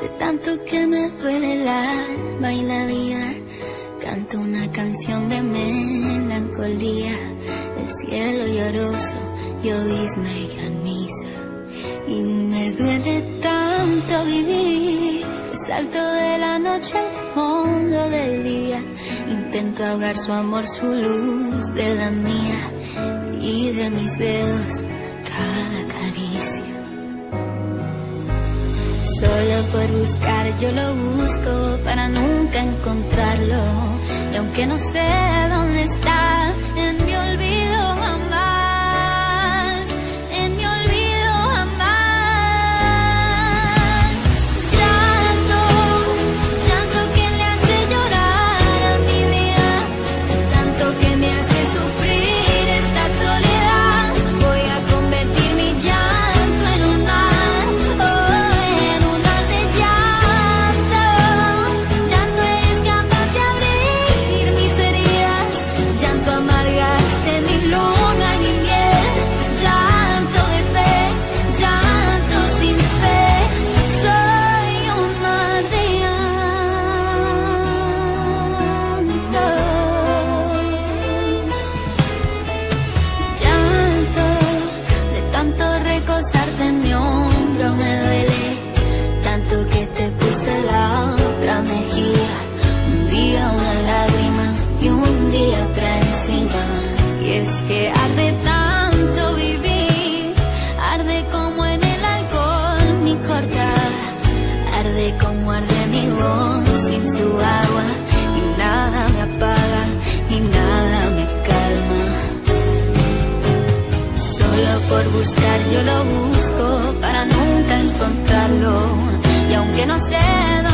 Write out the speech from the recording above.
de tanto que me duele el alma y la vida. Canto una canción de melancolía, el cielo lloroso, llovizna y graniza. Y me duele tanto vivir, salto de la noche al fondo del día. Intento ahogar su amor, su luz de la mía y de mis dedos cada caricia. Solo por buscar yo lo busco para nunca encontrarlo. Y aunque no sé dónde está, por buscar, yo lo busco para nunca encontrarlo. Y aunque no sé dónde